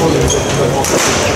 そうです。